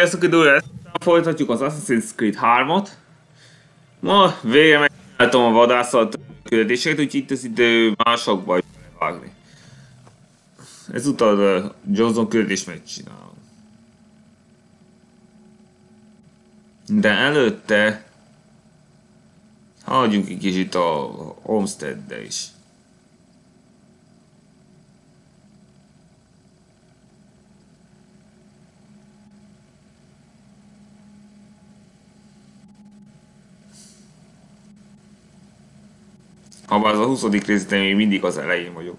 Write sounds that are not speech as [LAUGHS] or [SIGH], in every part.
Sziasztok, időre! Folytatjuk az Assassin's Creed 3-ot. Ma végre megcsináltam a vadászat küldetéseket, úgyhogy itt az idő másokba is vágni. Ezúttal uh, Johnson küldetést megcsinálom. De előtte hagyjunk egy kicsit a Homestead-de is. Habár az a 20. részben még mindig az elején vagyok.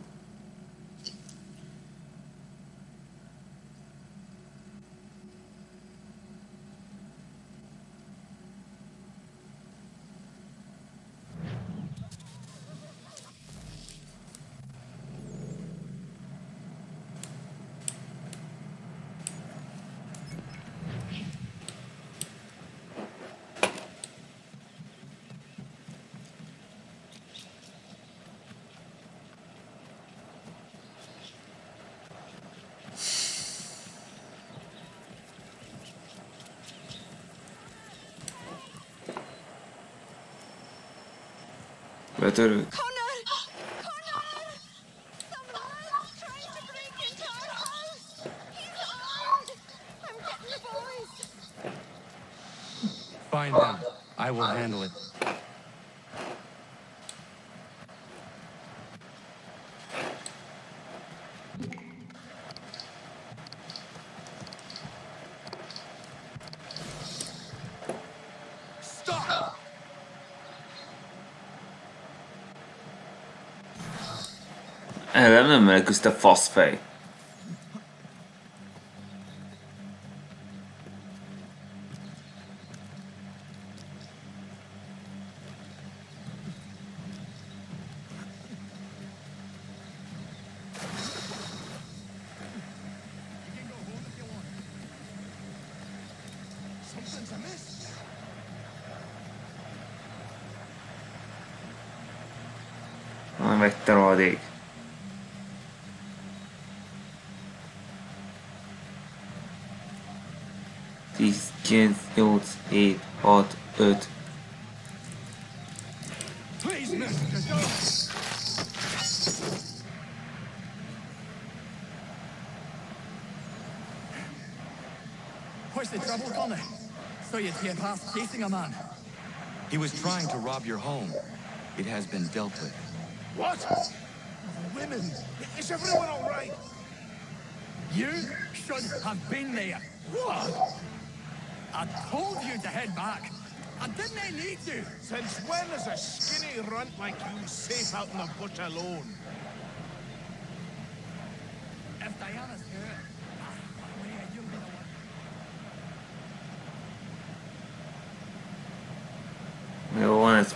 Boys! Find them. I will handle it. Ellen nem melküzte faszfej. Something's the trouble, Connor? So you'd get past chasing a man. He was trying to rob your home. It has been dealt with. What? Women. Is everyone all right? You should have been there. What? I told you to head back. I didn't I need to. Since when is a skinny runt like you safe out in the bush alone? If Diana's hurt,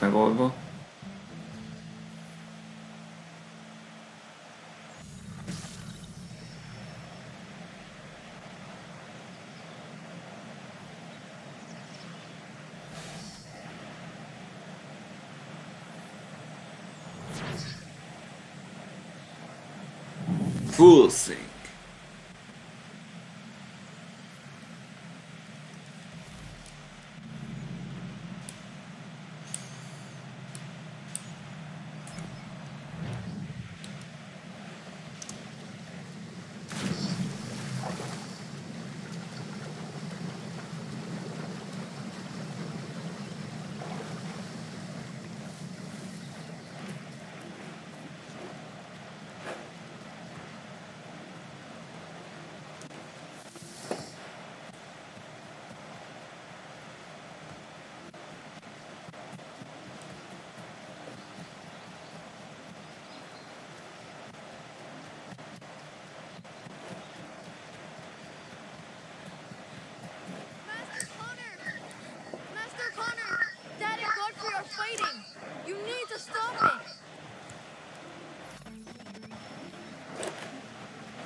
meg oldva. Full sync.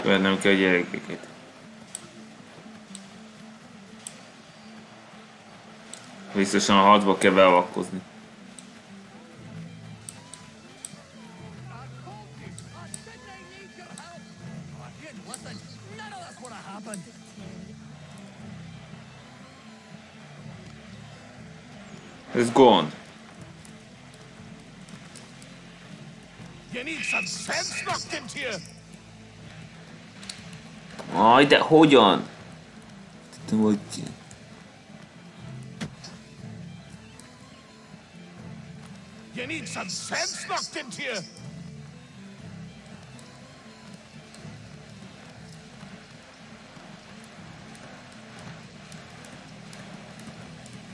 Vennem kell a gyerekeket. Biztosan a hadba kell beavatkozni. De hogyan? Hogy... You need some sense knocked into you.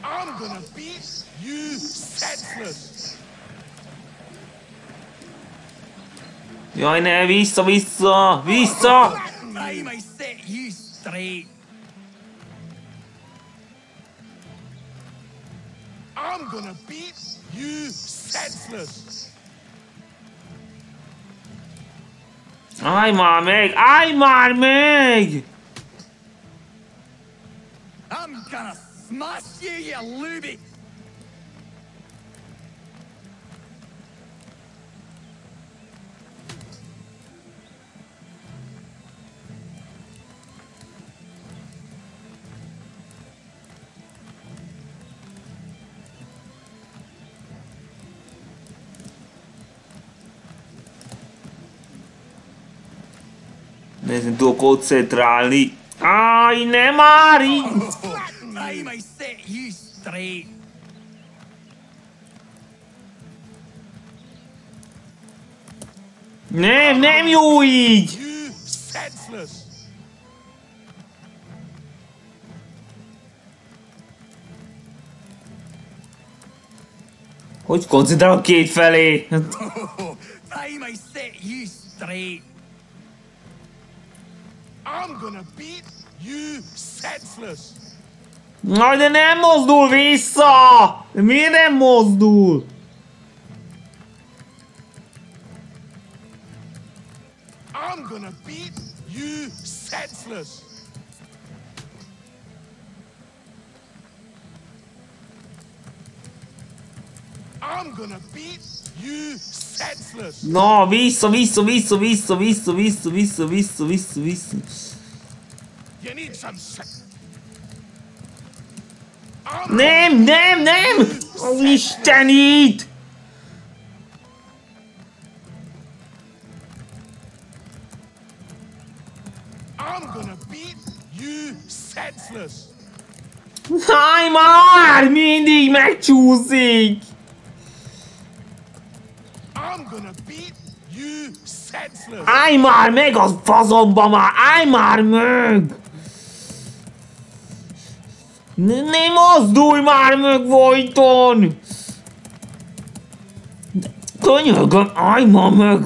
I'm gonna beat you senseless. Jaj, ne, vissza, vissza, vissza! Senseless. Állj már meg, állj már meg! I'm gonna smash you, you looby. Nem tudok koncentrálni. Állj, ne már így! Nem, nem jó így! Hogy koncentrálok két felé? Time I set you straight. I'm gonna beat you senseless. De nem mozdul vissza! Miért nem mozdul? I'm gonna beat you senseless. I'm gonna beat Na, vissza, vissza, vissza, vissza, vissza, vissza, vissza, vissza, vissza, vissza. Nem, nem, nem! Az Istenit! Állj már! Mindig megcsúszik! Állj már meg az fazomba már! Állj már meg! Ne, mozdulj már meg, Vojton! Könyörgöm, állj már meg!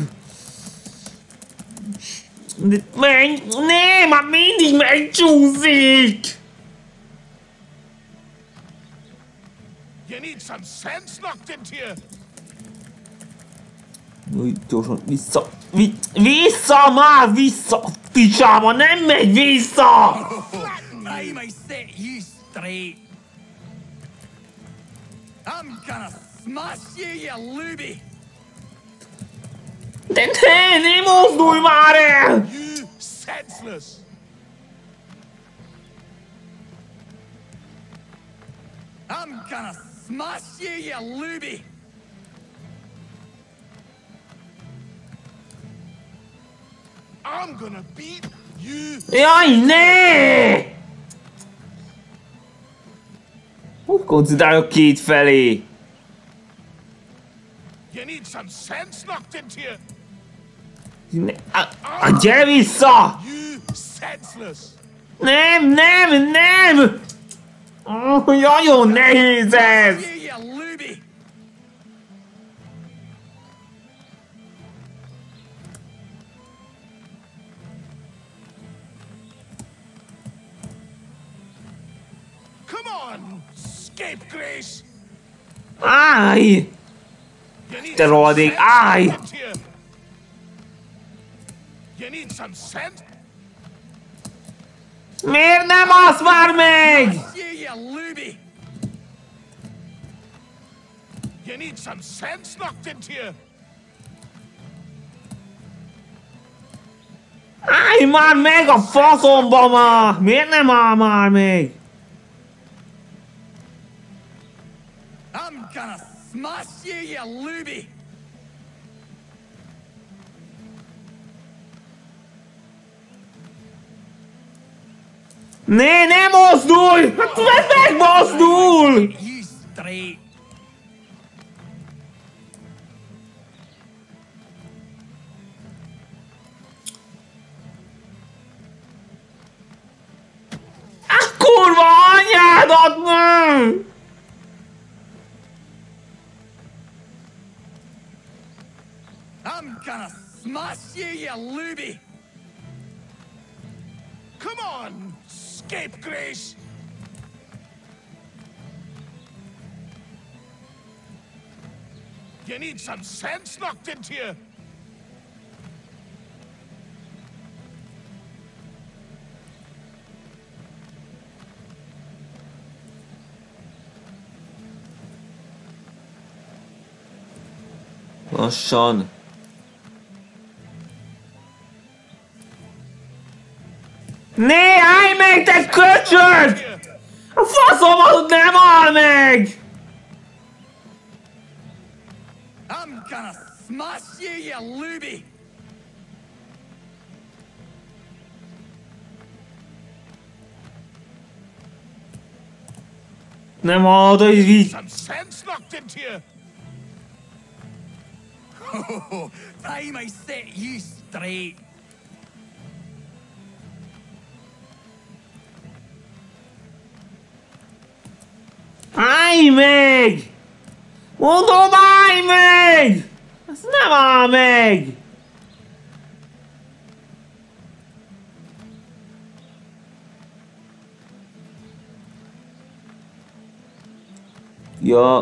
De menj! Ne, már mindig megcsúszik! You need some sense knocked into you. Visto, Vi visto, ma visto, diciamo, nemmeno visto! I may set you straight. I'm gonna smash you, you looby! Tenemos duymare! You senseless! I'm gonna smash you, you looby! I'm gonna beat you. Jaj, ne! Hogy koncentrálok két felé? You need some sense knocked into you. Ne, a, a, gyere vissza! Nem, nem, nem! Oh, nagyon nehéz ez! Állj! Te rohadék, állj! Miért nem az már meg? You, need some sense knocked into you. Állj már meg a faszomba már! Miért nem áll már meg? I'm gonna smash you, you looby! Né, ne mozdulj! Hát meg megmozdul! You straight. Hát kurva anyádat, nő! I'm gonna smash you, you looby! Come on, scapegrace! You need some sense knocked into you. Lassan. Né, meg, te köcsög! A faszomat nem áll meg! I'm gonna smash you, you looby! Nem hallod, hogy így... Some sense knocked into you. Oh, time I set you straight. Állj meg! Mondom, állj meg! Ez nem áll meg! Ja,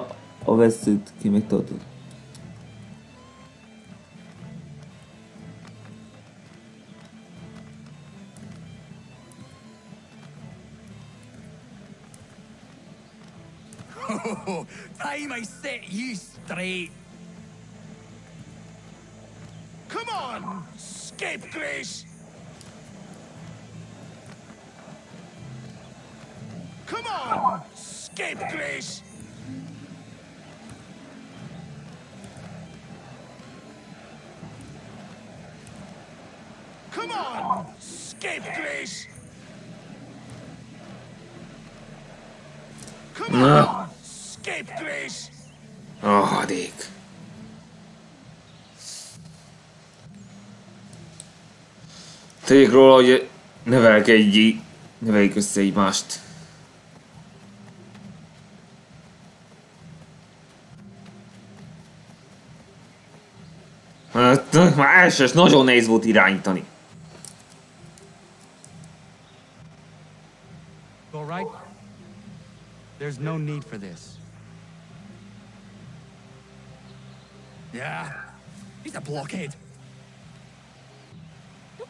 a veszőt ki meg tartod. [LAUGHS] Time I set you straight. Come on, scapegrace! Come on, scapegrace! Tegyük róla, hogy nevelkedj, neveljük össze egymást. Hát, már első, nagyon nehéz volt irányítani. All? There's no need for this. Yeah, he's a blockhead.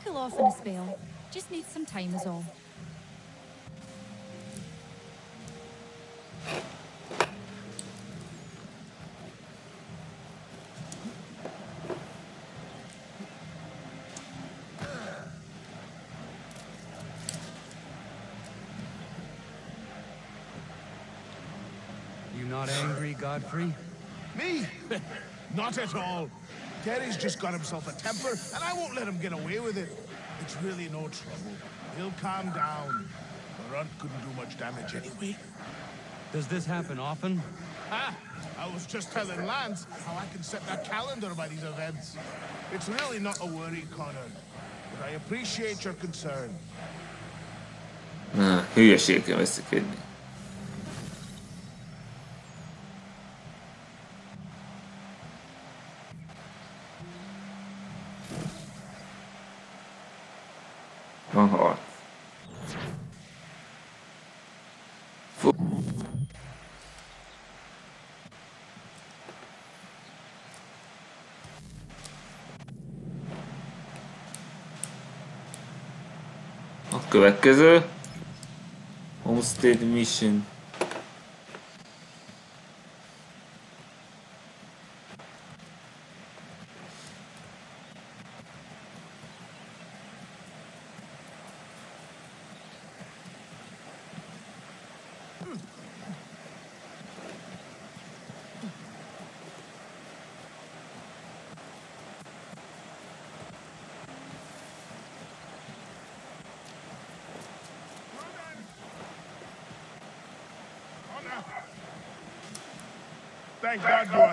He'll cool off in a spell. Just needs some time is all. You not angry, Godfrey? Me? [LAUGHS] Not at all. Terry's just got himself a temper, and I won't let him get away with it. It's really no trouble. He'll calm down. The runt couldn't do much damage anyway. Does this happen often? Ah, I was just telling Lance how I can set that calendar by these events. It's really not a worry, Connor. But I appreciate your concern. Na, hülyeségekkel veszekedni. Aha. Következő. Homestead Mission.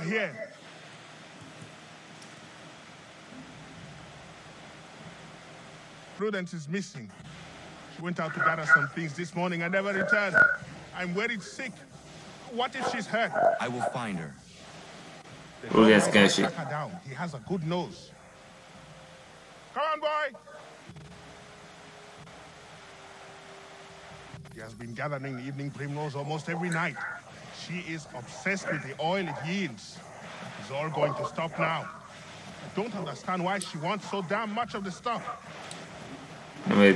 Here. Prudence is missing. She went out to gather some things this morning and never returned. I'm worried sick. What if she's hurt? I will find her. The Prudence doctor can she? track her down. He has a good nose. Come on, boy. He has been gathering evening primrose almost every night. She is obsessed with the oil it yields. It's all going to stop now. I don't understand why she wants so damn much of the stuff. A.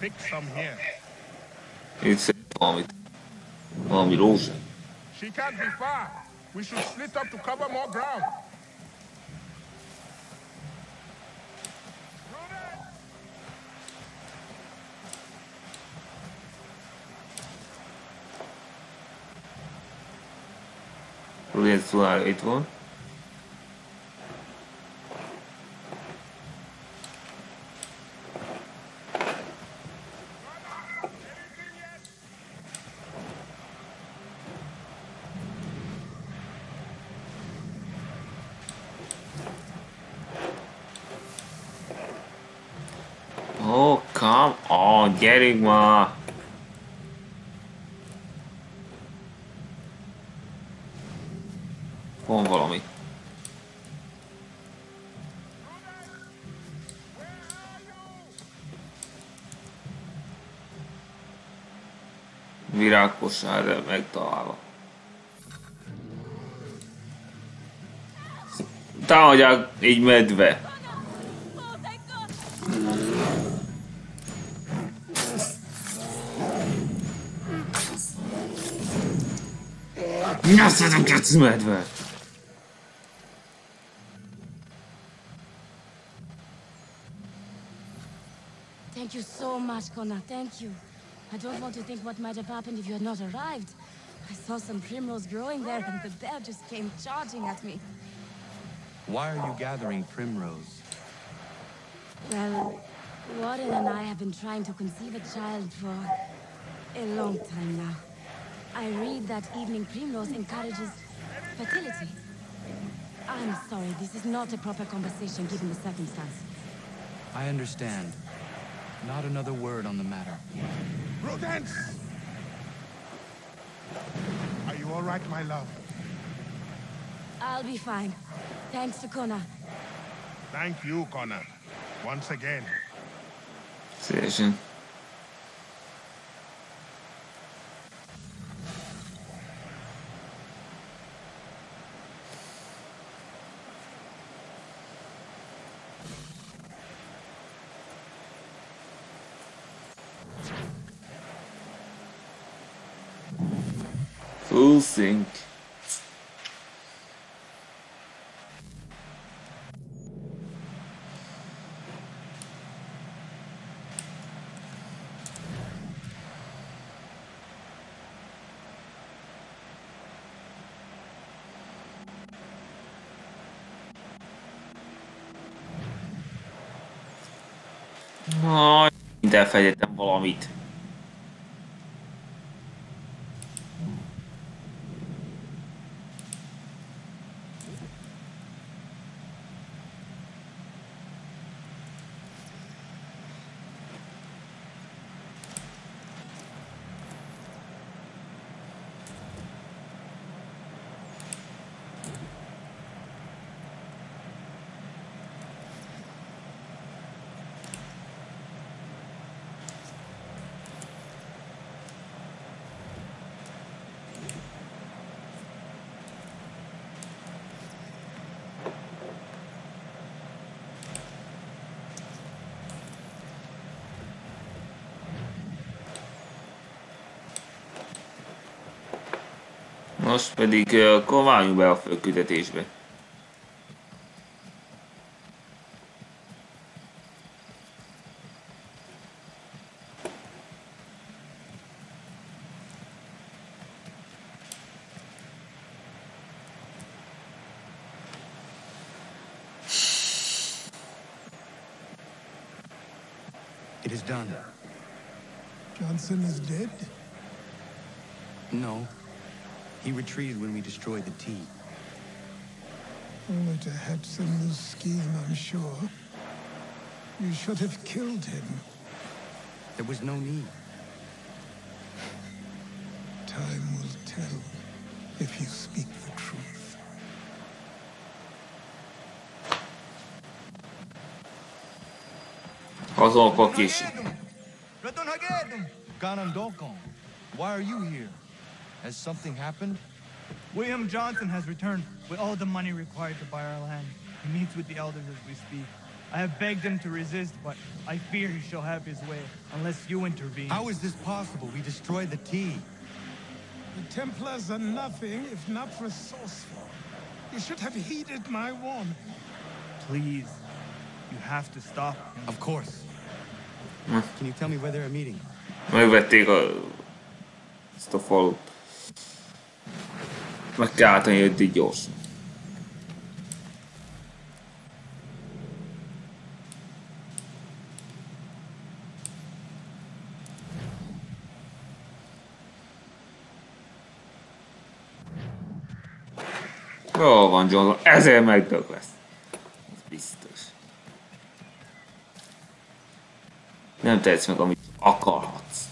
Pick some here. Itt szerintem valamit. Valami rózsa. She can't be far. We should split up to cover more ground. Prudence Suáró itt van. Gyerünk már! Van valami. Virágkosár megtalálva. Támadják egy medve. Nyasztatok egy medve! Thank you so much, Connor. Thank you. I don't want to think what might have happened if you had not arrived. I saw some primrose growing there, and the bear just came charging at me. Why are you gathering primrose? Well, Warren and I have been trying to conceive a child for a long time now. I read that evening primrose encourages fertility. I'm sorry, this is not a proper conversation given the circumstance. I understand. Not another word on the matter. Prudence! Are you all right, my love? I'll be fine. Thanks to Connor. Thank you, Connor. Once again. Szívesen. Full whole thing. No, elfelejtettem valamit. most pedig akkor be a főküldetésbe. It is done. Johnson is dead? No. He retreated when we destroyed the T. Only to hatch some new scheme, I'm sure. You should have killed him. There was no need. Time will tell if you speak the truth. Azok kis. Ganondokon, why are you here? Has something happened? William Johnson has returned with all the money required to buy our land. He meets with the elders as we speak. I have begged him to resist, but I fear he shall have his way unless you intervene. How is this possible? We destroyed the tea. The Templars are nothing if not resourceful. You should have heeded my warning. Please, you have to stop him. Of course. Can you tell me where they're meeting? Megvették a... ezt a falut. Meg kell állítani eddig gyorsan. Jó van, Johnson. Ezért megdög lesz. Ez biztos. Nem tehetsz meg, amit akarhatsz.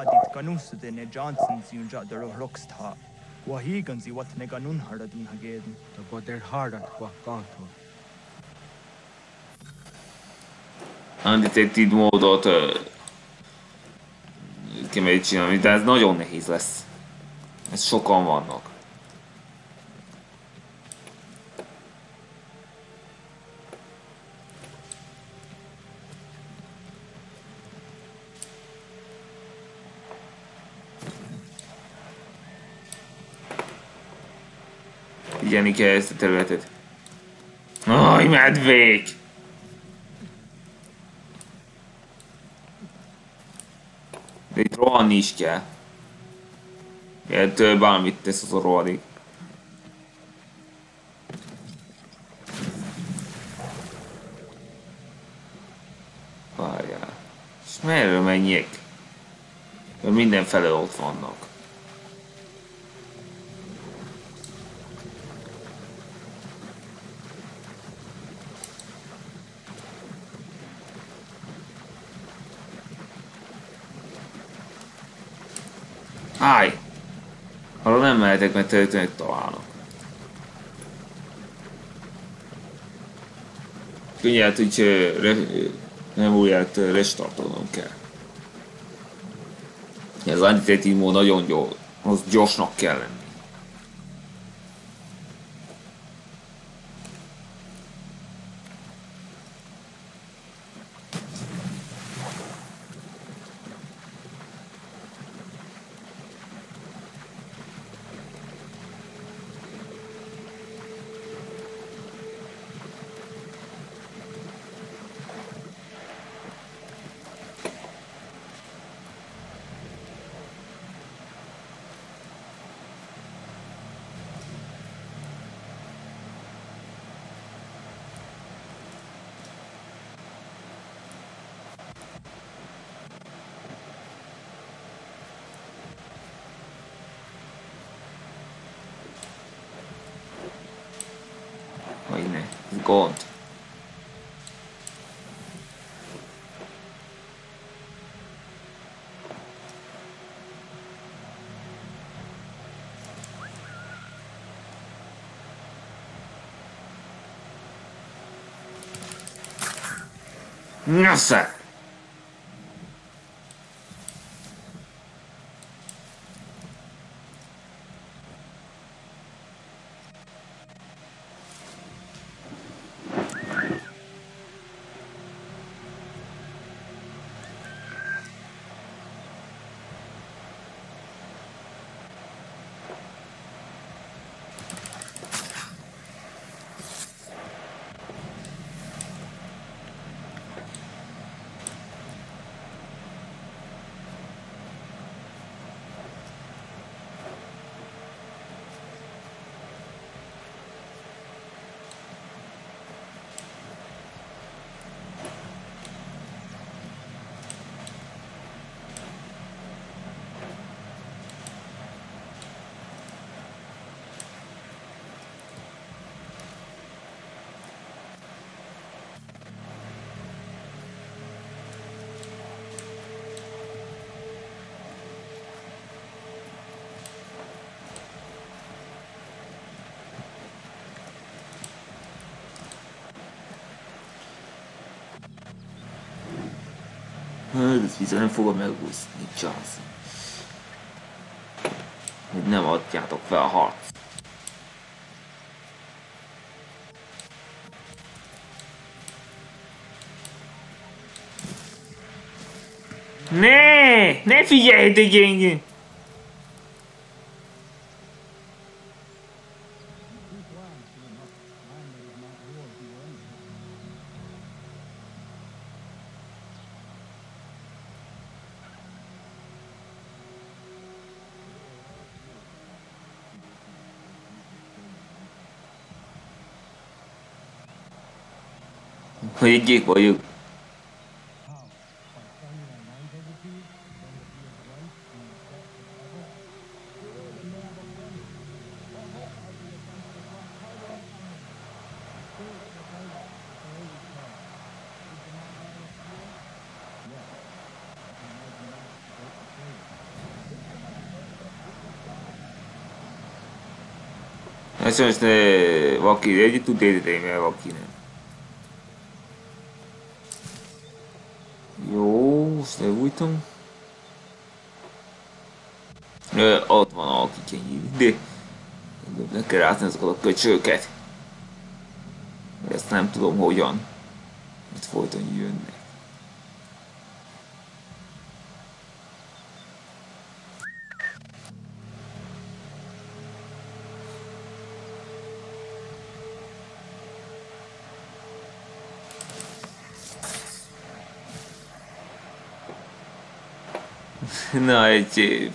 Adit ganus de ne Johnson si un jot der rocksta. Wa he gan si what ne ganun harda dun hageden. Da går der hardat qua kantor. Undetected módot ö, kimegy csinálni, de ez nagyon nehéz lesz. Ez sokan vannak. Figyelni kell ezt a területet. Aj, medvék! De itt rohanni is kell. Ettől bármit tesz az a rohadik. Várjál. És merre menjek? Mert mindenfele ott vannak. Állj! Arra nem mehetek, mert történet találnak. Könnyelt, ö, re, nem újját restartolnom kell. Ez mód nagyon gyors, az gyorsnak kell lenni. Gond. Nossa! Ez viszont nem fogom megúszni, Johnson. Hogy nem adjátok fel a harc. Ne! Ne figyelj, te Foi Who did it for you? So it's the walkie, ready to date the day, walkie now. Leújtom. Ö, ott van a kikenyír, de le kell átni azokat a köcsöket. Ezt nem tudom hogyan. Itt folyton jönnek.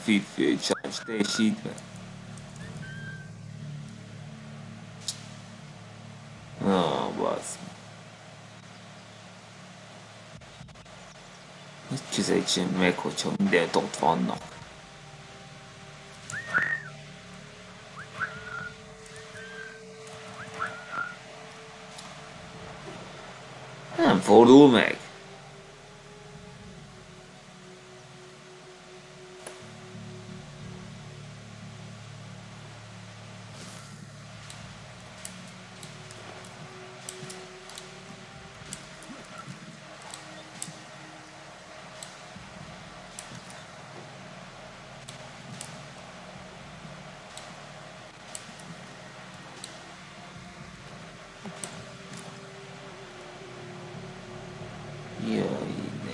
Fifű csajs teljesítve. Na, basz. Hogy közelítsen meg, hogyha mindent ott vannak. Nem fordul meg. Jaj, ne.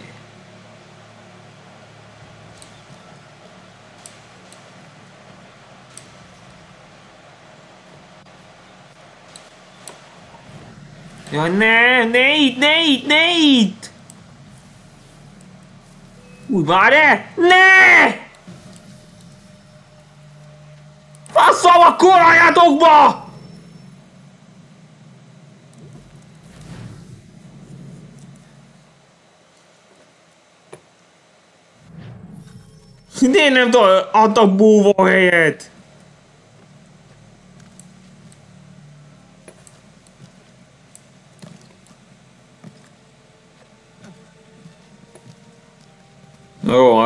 Jaj, ne, ne itt, ne itt, ne itt! Úgy már -e? Ne! Faszom a korajátokba! Miért nem do- adtak búvó helyet?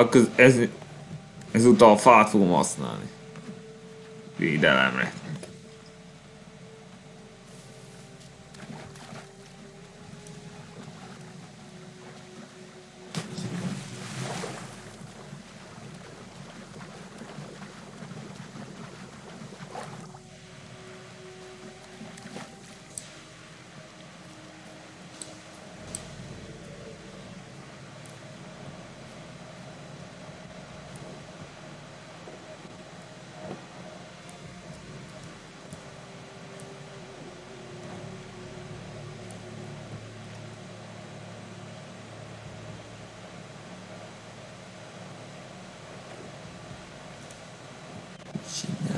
Jó, akkor ez, ezúttal a fát fogom használni. Védelemre.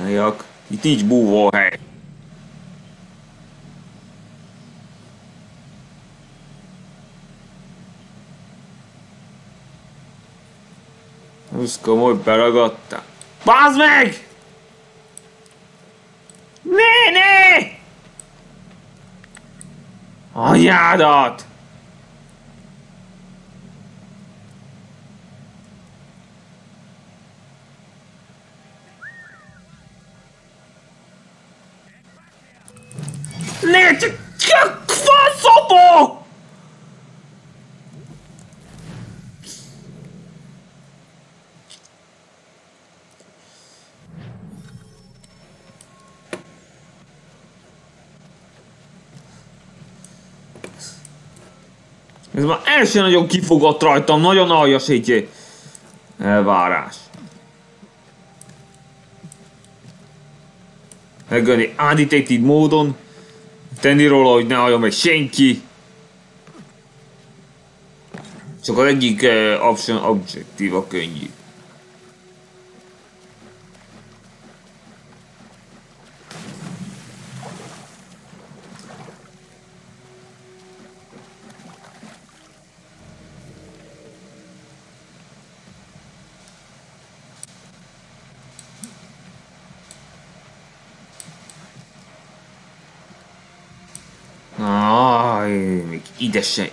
Csináljak. Itt nincs búvóhely. Ez komoly beragadta. Bazd meg! Néni! Anyádat! Már első nagyon kifogott rajtam, nagyon aljas egy elvárás. Megölni undetected módon, tenni róla, hogy ne halljon meg senki. Csak az egyik uh, option objektív a könnyű. edition.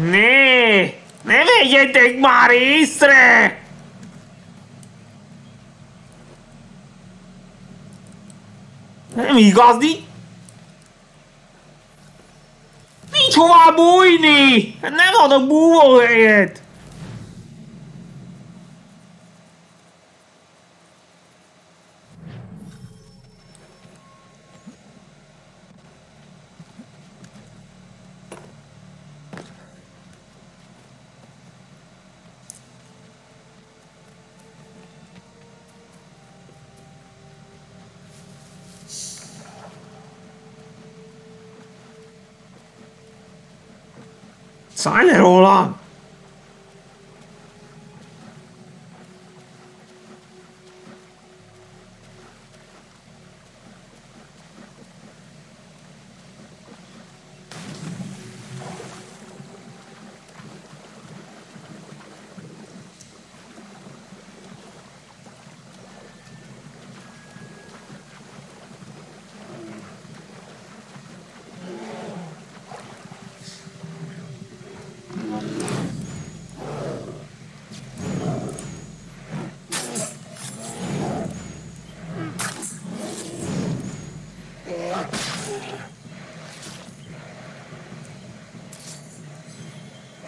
Nee. Ne vegyetek már észre! Nem igazi? Nincs hová bújni! Nem adok búvóhelyet! 太牛了！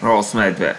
Roll Snideware.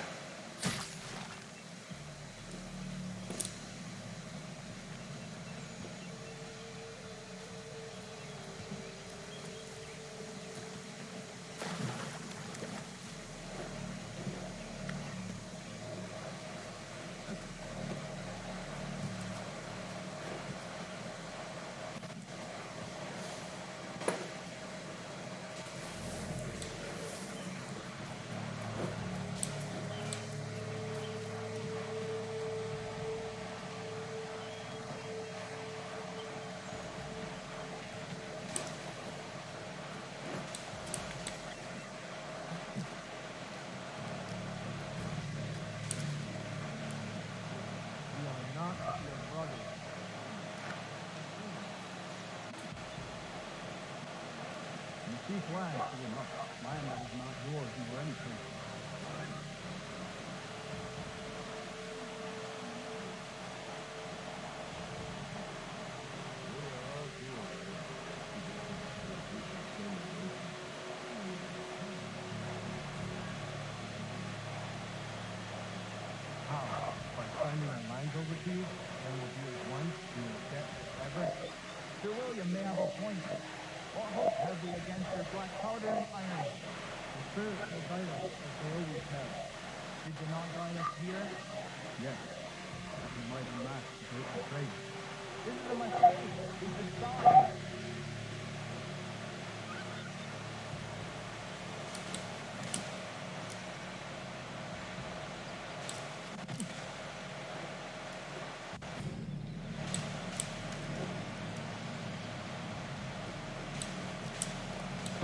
Point. What hope have we against their black powder and iron? The spirits will guide us, as they always have. Did you not guide us here? Yes. That we might amass the great trade. This is a mistake. It's a sign.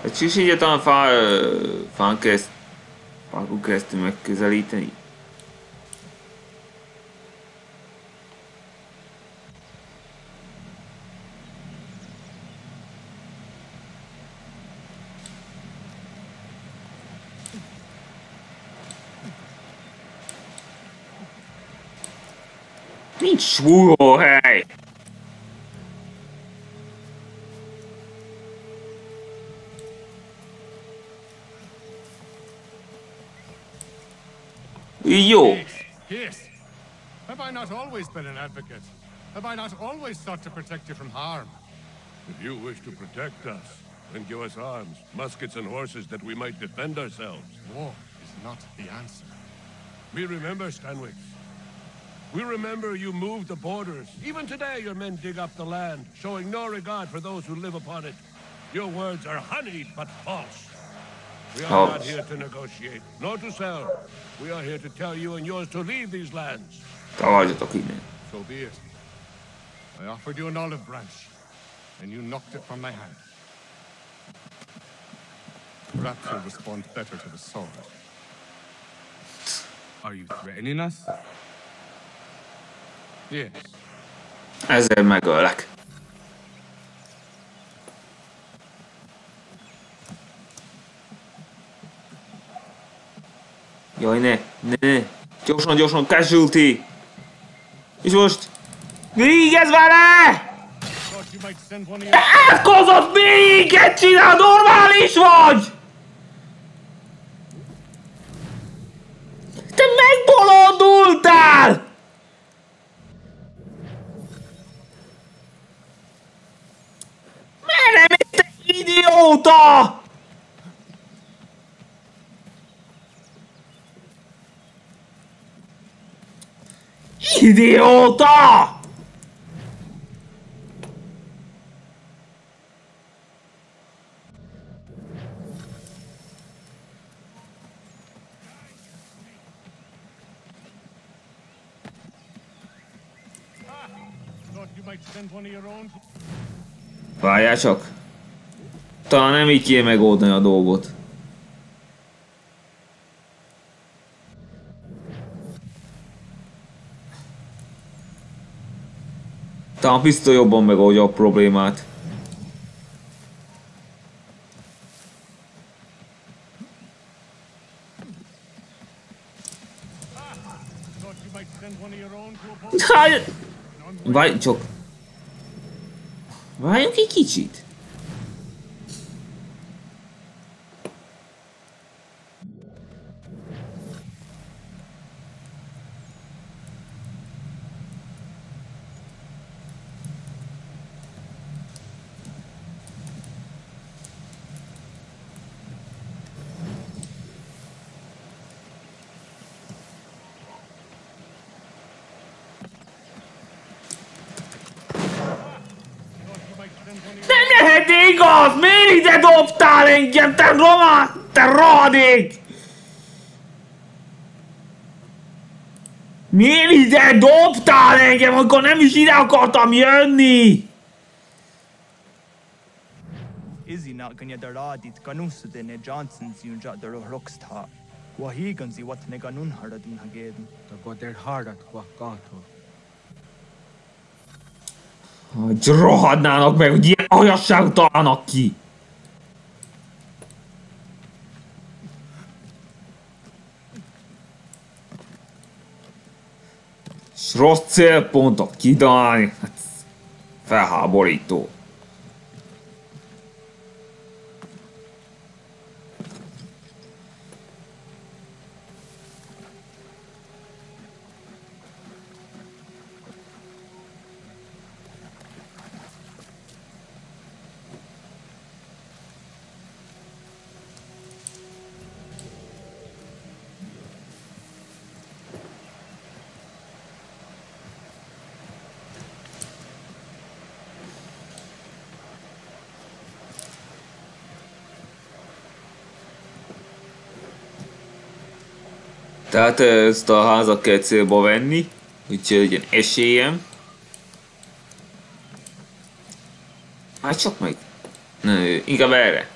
A csíks egyáltalán fá, fán kereszt, fákon megközelíteni? Nincs súlyhely! Not always been an advocate? Have I not always sought to protect you from harm? If you wish to protect us, then give us arms, muskets and horses that we might defend ourselves. War is not the answer. We remember, Stanwix. We remember you moved the borders. Even today your men dig up the land, showing no regard for those who live upon it. Your words are honeyed but false. We are not here to negotiate, nor to sell. We are here to tell you and yours to leave these lands. Tagadjatok innen. So be it. I offered you an olive branch, and you knocked it from my hand. Perhaps you'll respond better to the sword. Are you threatening us? Yes. Ezzel megöllek. Jaj, ne, ne. Gyorsan, gyorsan, casualty! És most... Végez vele! Átkozott minket csinál, normális vagy! Te megbolondultál! Merre mész, te idióta? 秀夫と Várjátok! Talán nem így ki meg oldani a dolgot. Talán pisztoly jobban megoldja a problémát. Várj csak. Várjunk egy kicsit. Miért ide dobtál engem, te román, te rohadék! Miért ide dobtál engem, amikor nem is ide akartam jönni? Izzy not ganya daradit ganusud ne Johnson's yun jot der rocksta. Wahigan zi wat ne ganun haradun hageden. Ta goder hardat quaccato. Hogy rohadnának meg, hogy ilyen aljasságot találnak ki. Rossz célpontot kidalni. Hát, felháborító. Tehát ezt a házat kell célba venni, úgyhogy legyen esélyem. Hát csak meg. Nő, inkább erre.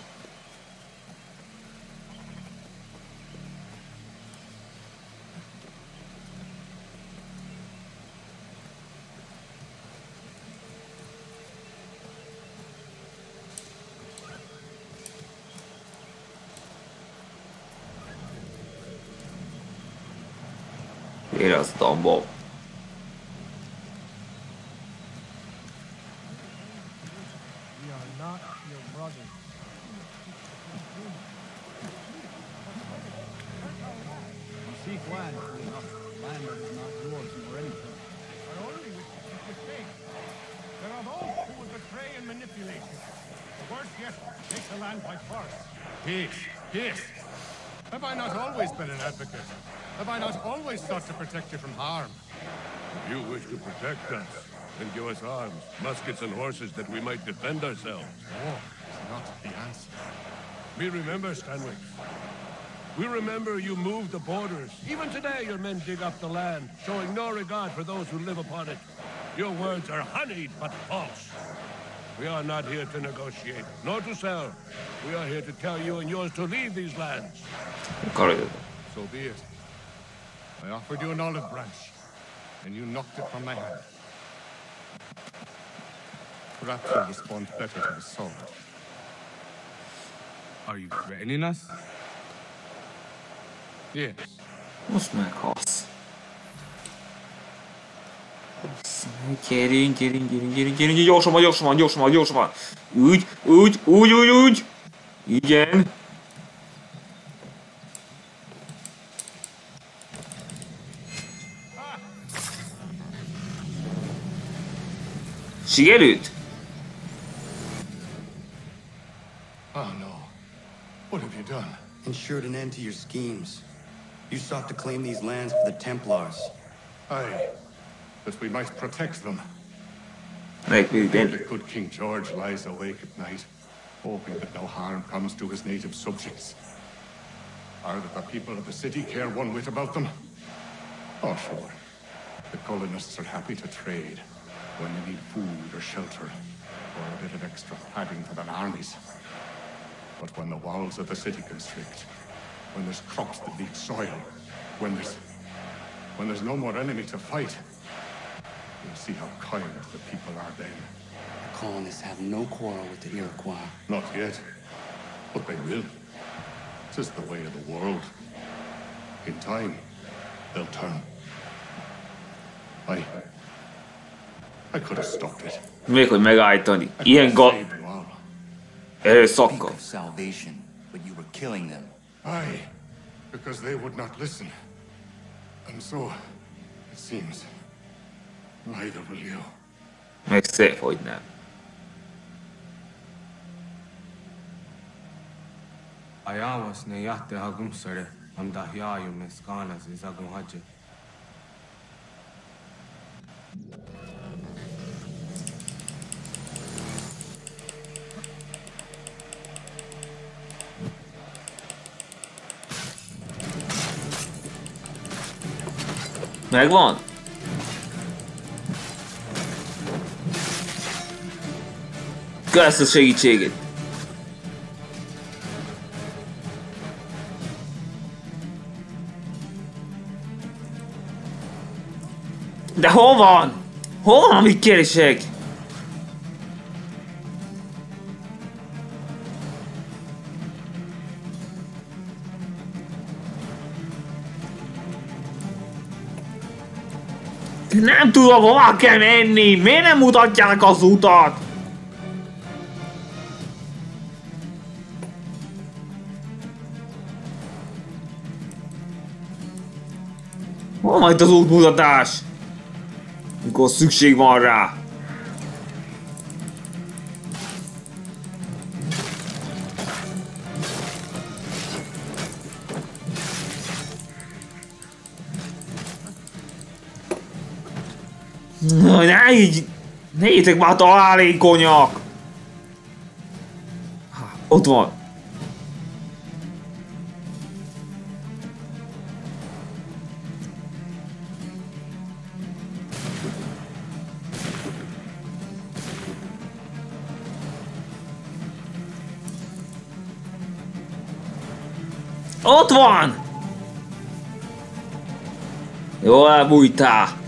You seek land, enough. Land that is not yours nor anything. I only wish to seek your faith. There are those who will betray and manipulate you. The worst yet, take the land by force. Peace, peace. Have I not always been an advocate? Have I not always sought to protect you from harm? If you wish to protect us, then give us arms, muskets and horses that we might defend ourselves. War is not the answer. We remember, Stanwick. We remember you moved the borders. Even today your men dig up the land, showing no regard for those who live upon it. Your words are honeyed but false. We are not here to negotiate, nor to sell. We are here to tell you and yours to leave these lands. So be it. I offered you an olive branch, and you knocked it from my hand. Perhaps you'll respond better to the sword. Are you threatening us? Yes. Most meghalsz. Gyerünk, gyerünk, gyerünk, gyerünk, gyerünk, gyorsabban, gyorsabban, gyorsabban, gyorsabban. Úgy, úgy, úgy, úgy, úgy. Igen. Sikerült? Oh no. What have you done? ensured an end to your schemes. You sought to claim these lands for the Templars. Aye. That we might protect them. Make me Megvédeni. The good King George lies awake at night, hoping that no harm comes to his native subjects. Are that the people of the city care one whit about them? Oh, sure. The colonists are happy to trade when they need food or shelter, or a bit of extra padding for their armies. But when the walls of the city constrict, when there's crops that need soil, when there's... when there's no more enemy to fight, you'll see how kind the people are then. The colonists have no quarrel with the Iroquois. Not yet. But they will. Tis the way of the world. In time, they'll turn. I... I could have stopped it. Még hogy megállítani. I could Ilyen have ga... saved you all. Speak erőszakkal. salvation, but you were killing them. Aye, because they would not listen. And so, it seems, neither will you. Meg szép, hogy nem. Ayawas ne yahte hagum sare. Amda hiayu me skanas izagun haje. Megvan? Kösz a segítségét. De hol van? Hol van, amit keresek? Nem tudom, hova kell menni! Miért nem mutatják az utat? Hol majd az útmutatás? Mikor szükség van rá. Na, ne így! Ne értek már találékonyak! Ott van. Ott van! Jó elbújtál!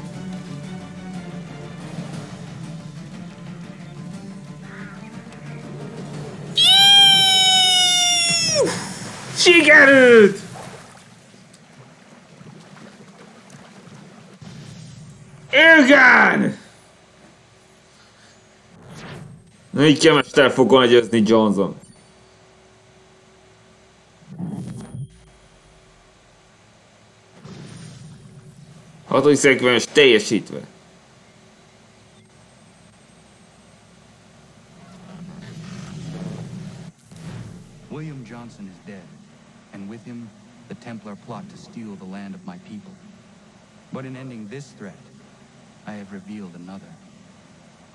Sikerült! Igen! Na így kemester fog egyezni Johnson. Hatodik szekvens teljesítve. Him, the Templar plot to steal the land of my people. But in ending this threat, I have revealed another.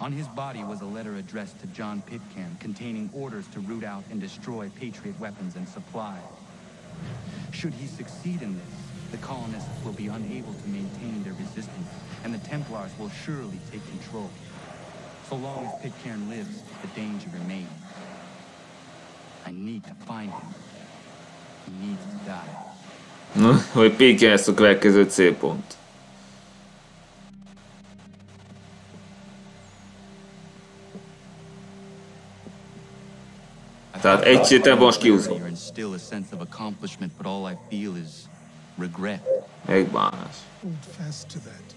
On his body was a letter addressed to John Pitcairn containing orders to root out and destroy Patriot weapons and supplies. Should he succeed in this, the colonists will be unable to maintain their resistance, and the Templars will surely take control. So long as Pitcairn lives, the danger remains. I need to find him. No, hogy PKS a következő célpont. Tehát egy héten most kiúzom. that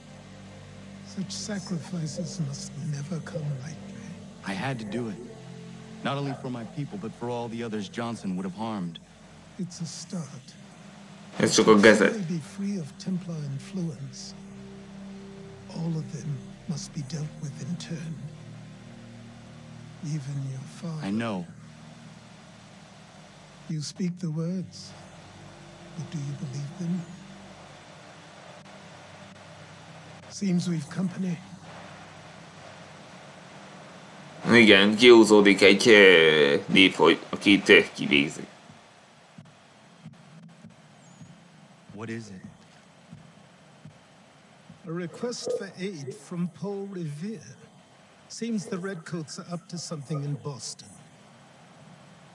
Such sacrifices must never come lightly. I had to do it. Not only for my people, but for all the others Johnson would have harmed. It's a start. Ez csak a gezet. They be free of Templar influence. All of them must be dealt with in turn. Even your father. I know. You speak the words, but do you believe them? Seems we've company. Igen, kiúzódik egy eh, nép, hogy akit eh, What is it? A request for aid from Paul Revere. Seems the Redcoats are up to something in Boston.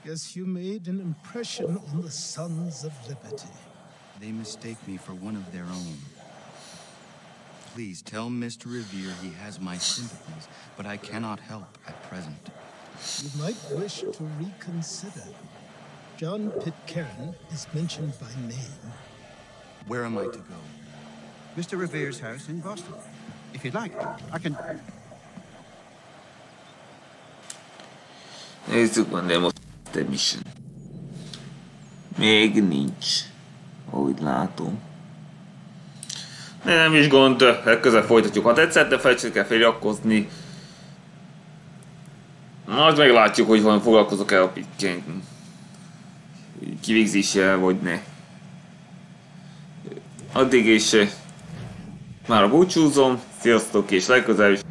Guess you made an impression on the Sons of Liberty. They mistake me for one of their own. Please tell Mr. Revere he has my sympathies, but I cannot help at present. You might wish to reconsider. John Pitcairn is mentioned by name. Where am I to go? Mr. Revere's house in Boston. If you'd like, I can. Nézzük van, de most a mission. Még nincs. Ahogy látom. De nem is gond, legközelebb folytatjuk. Ha tetszett, de felejtsétek el feliratkozni. Majd meglátjuk, hogy van foglalkozok el a Pitcairn kivégzéssel, vagy ne. Addig is eh, már búcsúzom, sziasztok és legközelebb